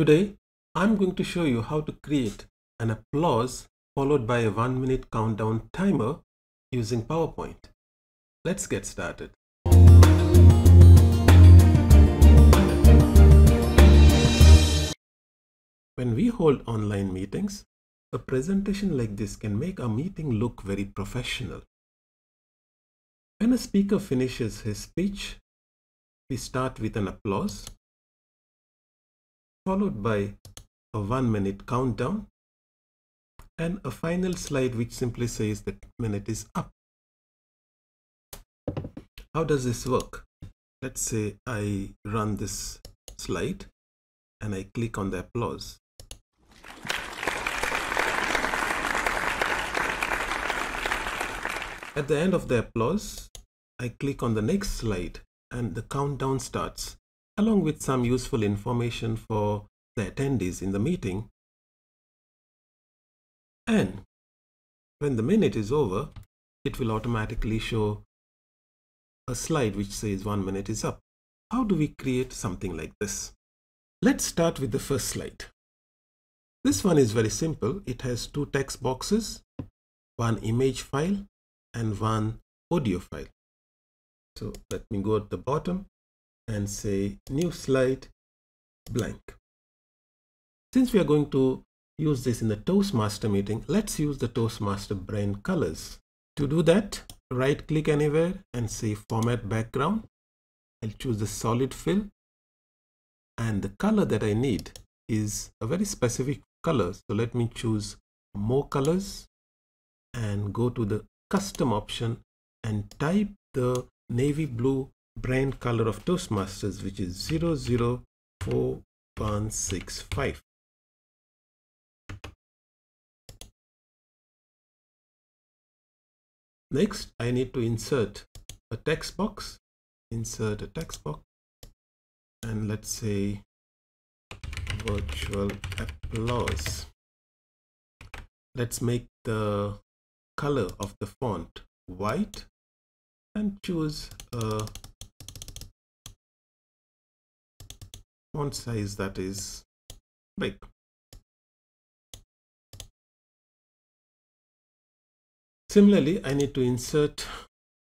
Today, I'm going to show you how to create an applause followed by a one minute countdown timer using PowerPoint. Let's get started. When we hold online meetings, a presentation like this can make our meeting look very professional. When a speaker finishes his speech, we start with an applause, followed by a one minute countdown, and a final slide which simply says that minute is up. How does this work? Let's say I run this slide and I click on the applause. At the end of the applause, I click on the next slide and the countdown starts along with some useful information for the attendees in the meeting. And when the minute is over, it will automatically show a slide which says one minute is up. How do we create something like this? Let's start with the first slide. This one is very simple. It has two text boxes, one image file and one audio file. So let me go at the bottom and say new slide blank. Since we are going to use this in the Toastmaster meeting, let's use the Toastmaster brand colors. To do that, right click anywhere and say format background. I'll choose the solid fill and the color that I need is a very specific color. So let me choose more colors and go to the custom option and type the navy blue brand color of Toastmasters, which is 004165. Next, I need to insert a text box, insert a text box, and let's say virtual applause. Let's make the color of the font white and choose a font size that is big. Similarly, I need to insert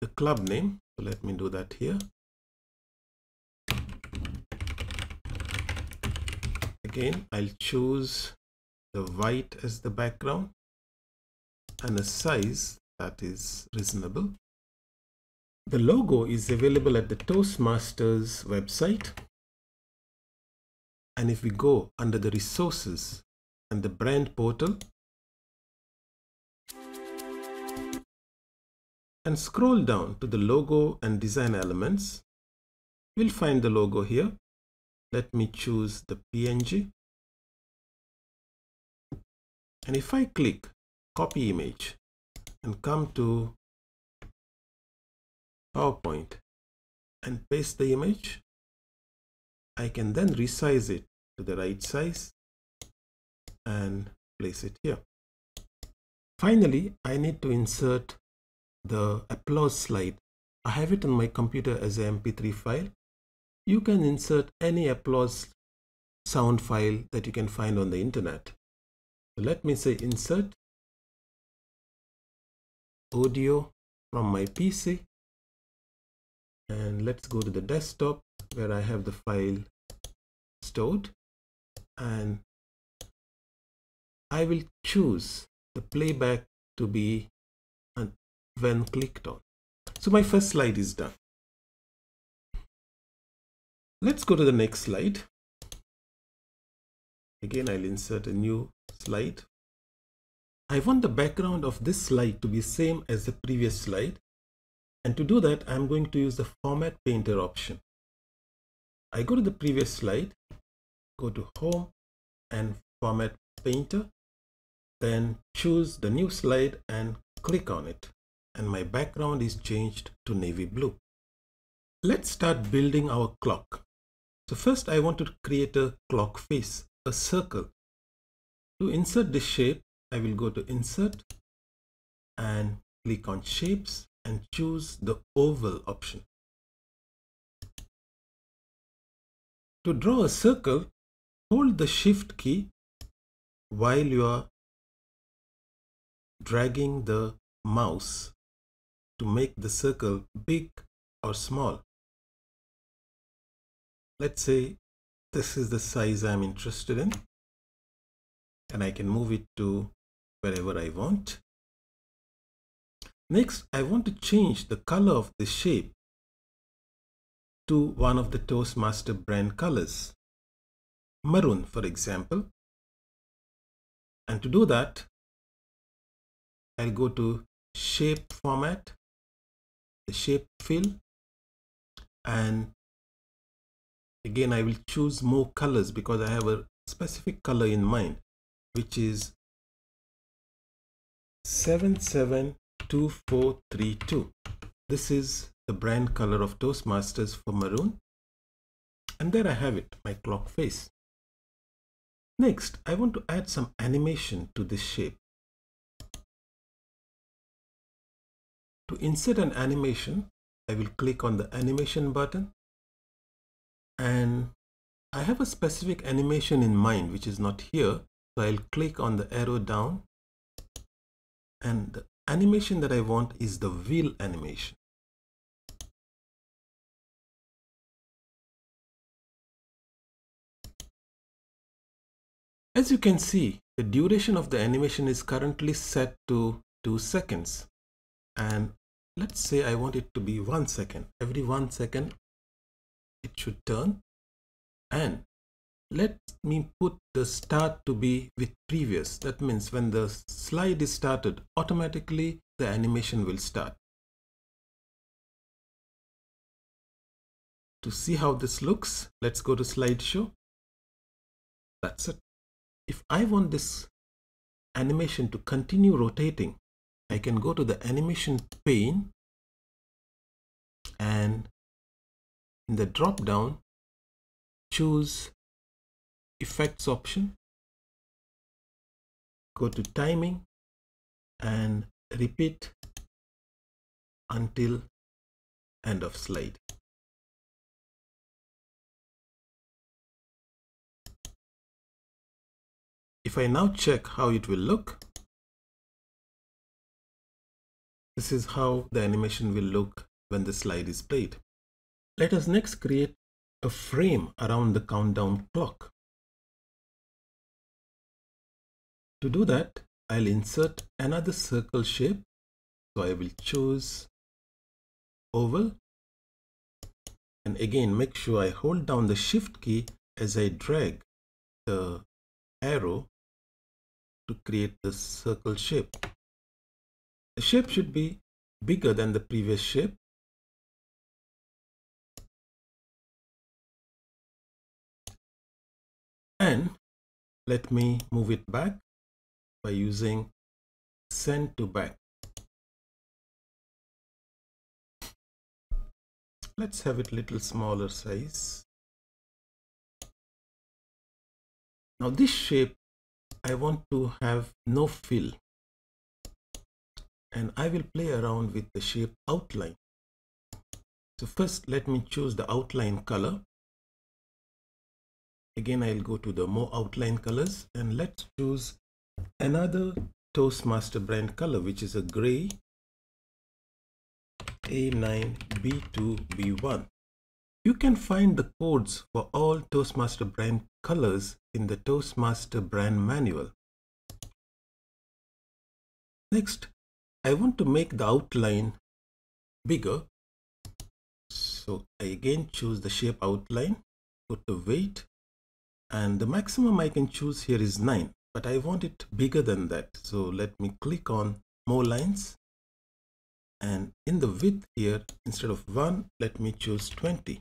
the club name. So let me do that here. Again, I'll choose the white as the background and a size that is reasonable. The logo is available at the Toastmasters website. And if we go under the resources and the brand portal and scroll down to the logo and design elements, we'll find the logo here. Let me choose the PNG. And if I click copy image and come to PowerPoint and paste the image, I can then resize it to the right size and place it here. Finally, I need to insert the applause slide. I have it on my computer as a mp3 file. You can insert any applause sound file that you can find on the internet. So let me say insert audio from my PC and let's go to the desktop where I have the file stored and I will choose the playback to be uh, when clicked on. So my first slide is done. Let's go to the next slide. Again, I'll insert a new slide I want the background of this slide to be same as the previous slide. And to do that, I'm going to use the Format Painter option. I go to the previous slide, go to Home and Format Painter, then choose the new slide and click on it. And my background is changed to navy blue. Let's start building our clock. So first I want to create a clock face, a circle. To insert this shape, I will go to insert and click on shapes and choose the oval option. To draw a circle, hold the shift key while you are dragging the mouse to make the circle big or small. Let's say this is the size I'm interested in and I can move it to wherever I want. Next, I want to change the color of the shape to one of the Toastmaster brand colors, maroon for example. And to do that, I'll go to shape format, the shape fill, and again I will choose more colors because I have a specific color in mind, which is 772432. This is the brand color of Toastmasters for maroon. And there I have it, my clock face. Next, I want to add some animation to this shape. To insert an animation, I will click on the animation button and I have a specific animation in mind which is not here. So I'll click on the arrow down and the animation that I want is the wheel animation. As you can see, the duration of the animation is currently set to 2 seconds. And let's say I want it to be 1 second. Every 1 second, it should turn. And let me put the start to be with previous. That means when the slide is started, automatically the animation will start. To see how this looks, let's go to slideshow. That's it if I want this animation to continue rotating, I can go to the animation pane and in the drop down choose effects option go to timing and repeat until end of slide If I now check how it will look, this is how the animation will look when the slide is played. Let us next create a frame around the countdown clock. To do that, I'll insert another circle shape. So I will choose oval and again make sure I hold down the shift key as I drag the arrow to create this circle shape. The shape should be bigger than the previous shape. And let me move it back by using send to back. Let's have it little smaller size. Now this shape I want to have no fill and I will play around with the shape outline. So first let me choose the outline color. Again I'll go to the more outline colors and let's choose another Toastmaster brand color which is a gray A9B2B1. You can find the codes for all Toastmaster brand colors in the Toastmaster brand manual. Next, I want to make the outline bigger. So I again choose the shape outline, put the weight, and the maximum I can choose here is 9, but I want it bigger than that. So let me click on more lines and in the width here instead of 1 let me choose 20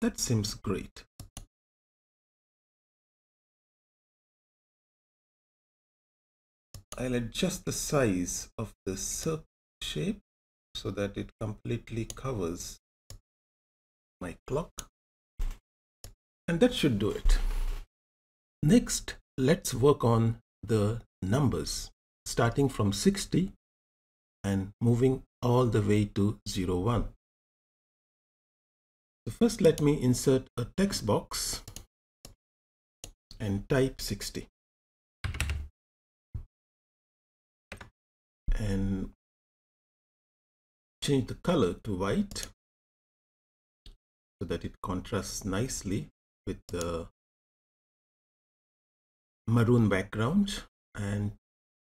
that seems great. I'll adjust the size of the circle shape so that it completely covers my clock. And that should do it. Next, let's work on the numbers starting from 60 and moving all the way to 01. So first let me insert a text box and type 60 and change the color to white so that it contrasts nicely with the maroon background and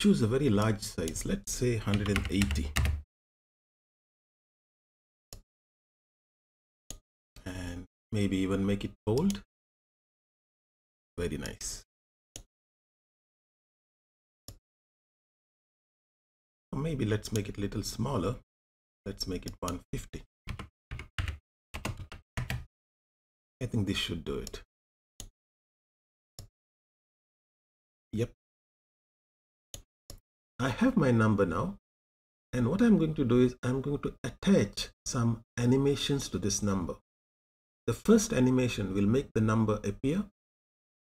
choose a very large size let's say 180 maybe even make it bold. Very nice. Maybe let's make it a little smaller. Let's make it 150 I think this should do it. Yep. I have my number now and what I'm going to do is I'm going to attach some animations to this number the first animation will make the number appear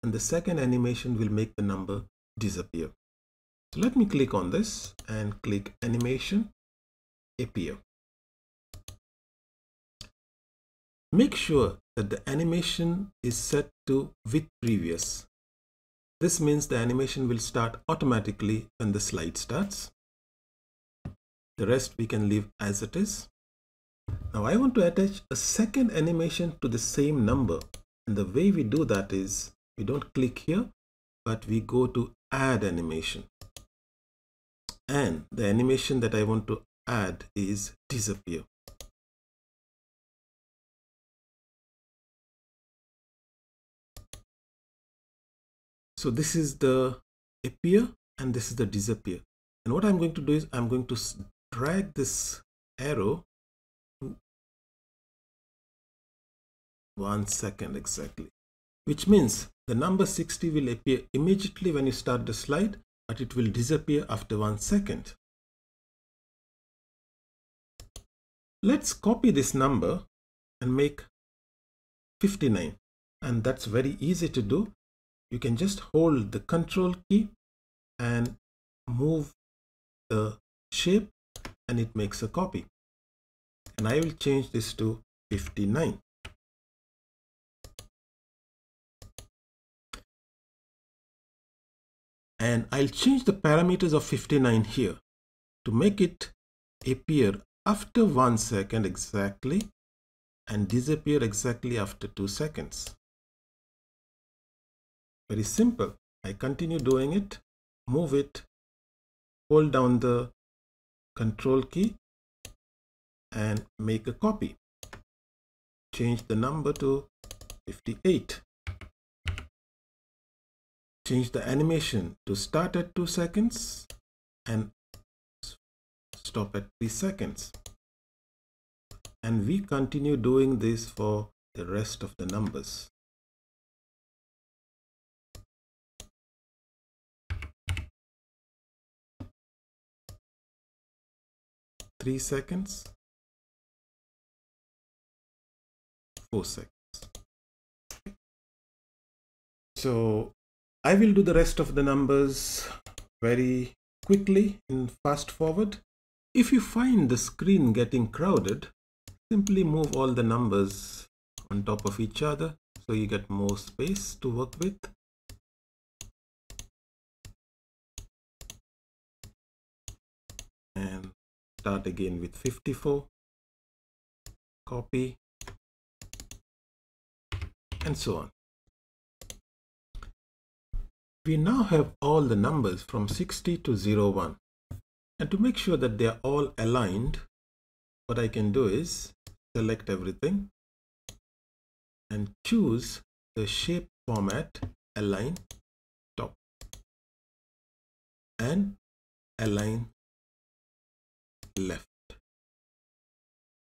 and the second animation will make the number disappear so let me click on this and click animation appear make sure that the animation is set to with previous this means the animation will start automatically when the slide starts. The rest we can leave as it is. Now I want to attach a second animation to the same number. And the way we do that is we don't click here, but we go to add animation. And the animation that I want to add is disappear. So this is the appear and this is the disappear. And what I'm going to do is I'm going to drag this arrow one second exactly, which means the number 60 will appear immediately when you start the slide, but it will disappear after one second. Let's copy this number and make 59 and that's very easy to do. You can just hold the control key and move the shape and it makes a copy. And I will change this to 59 and I'll change the parameters of 59 here to make it appear after one second exactly and disappear exactly after two seconds. Very simple. I continue doing it move it hold down the control key and make a copy. Change the number to 58 change the animation to start at 2 seconds and stop at 3 seconds. And we continue doing this for the rest of the numbers. Three seconds, four seconds. So I will do the rest of the numbers very quickly in fast forward. If you find the screen getting crowded, simply move all the numbers on top of each other so you get more space to work with. And start again with 54 copy and so on we now have all the numbers from 60 to 01 and to make sure that they are all aligned what I can do is select everything and choose the shape format align top and align left.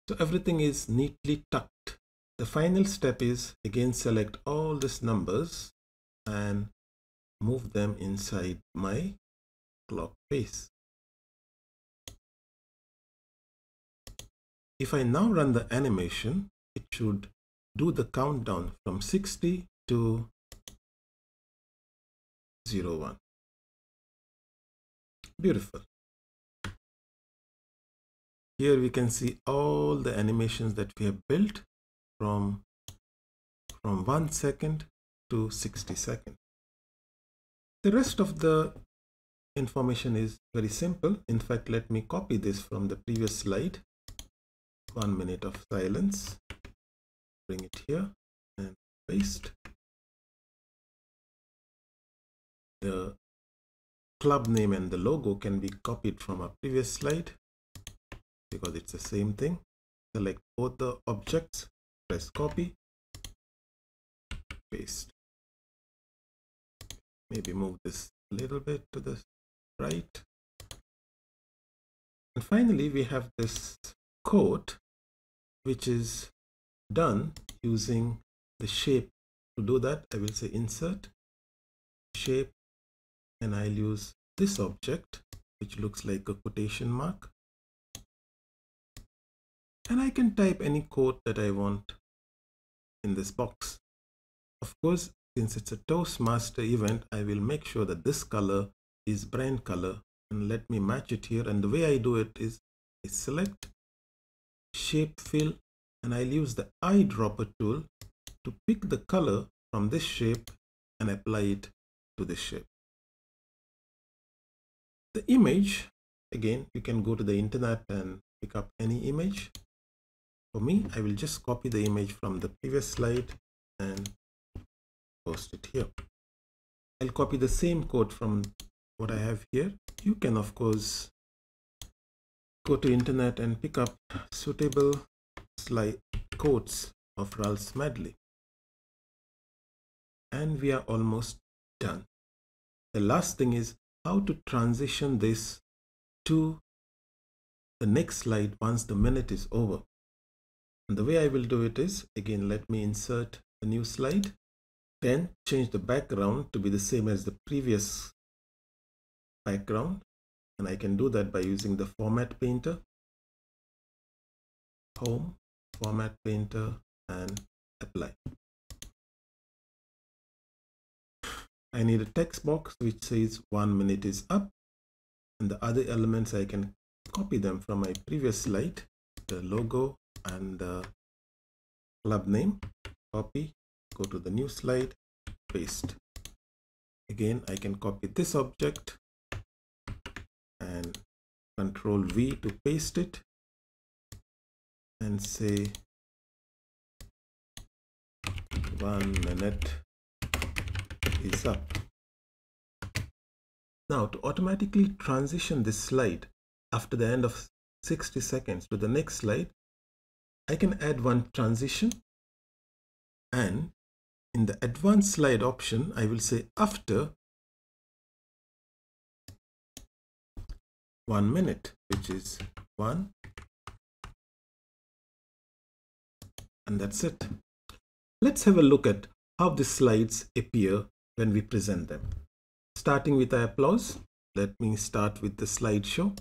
So everything is neatly tucked. The final step is again select all these numbers and move them inside my clock face. If I now run the animation, it should do the countdown from 60 to 01. Beautiful. Here we can see all the animations that we have built from, from 1 second to 60 seconds. The rest of the information is very simple. In fact, let me copy this from the previous slide. One minute of silence. Bring it here and paste. The club name and the logo can be copied from a previous slide because it's the same thing. Select both the objects, press copy, paste. Maybe move this a little bit to the right. And finally, we have this code, which is done using the shape. To do that, I will say insert, shape, and I'll use this object, which looks like a quotation mark. And I can type any code that I want in this box. Of course, since it's a Toastmaster event, I will make sure that this color is brand color and let me match it here. And the way I do it is I select shape fill and I'll use the eyedropper tool to pick the color from this shape and apply it to this shape. The image, again, you can go to the internet and pick up any image. For me, I will just copy the image from the previous slide and post it here. I'll copy the same code from what I have here. You can, of course, go to internet and pick up suitable slide quotes of Ralph Smedley. And we are almost done. The last thing is how to transition this to the next slide once the minute is over. And the way I will do it is, again, let me insert a new slide. Then change the background to be the same as the previous background. And I can do that by using the format painter, home, format painter, and apply. I need a text box which says one minute is up and the other elements I can copy them from my previous slide the logo and the club name copy go to the new slide paste again I can copy this object and control V to paste it and say one minute is up. Now to automatically transition this slide after the end of 60 seconds to the next slide, I can add one transition and in the advanced slide option, I will say after one minute, which is one and that's it. Let's have a look at how the slides appear when we present them. Starting with the applause, let me start with the slideshow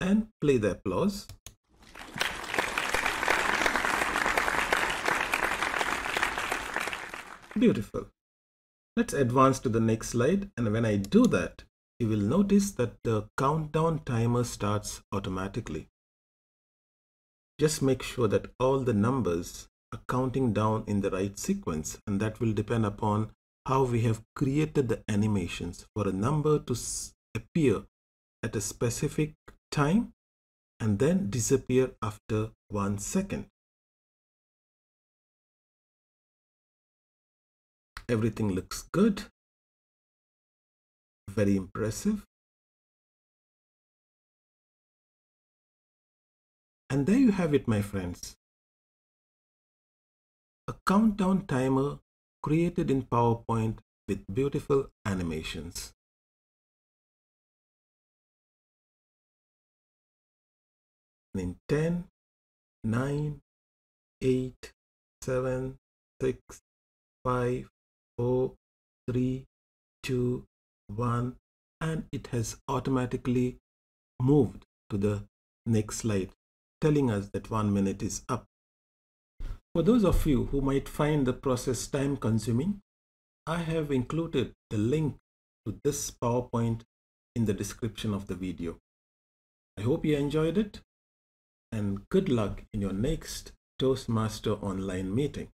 and play the applause. Beautiful. Let's advance to the next slide and when I do that, you will notice that the countdown timer starts automatically. Just make sure that all the numbers are counting down in the right sequence and that will depend upon how we have created the animations for a number to appear at a specific time and then disappear after one second. Everything looks good, very impressive. And there you have it, my friends. A countdown timer created in PowerPoint with beautiful animations. In 10, 9, 8, 7, 6, 5, 4, 3, 2, 1 and it has automatically moved to the next slide telling us that one minute is up. For those of you who might find the process time consuming, I have included the link to this PowerPoint in the description of the video. I hope you enjoyed it and good luck in your next Toastmaster online meeting.